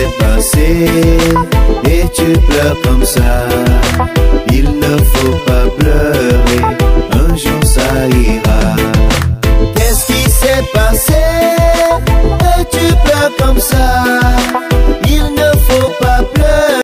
s'est passé et tu pleures comme ça. Il ne faut pas pleurer, un jour ça ira. Qu'est-ce qui s'est passé? Et tu pleures comme ça?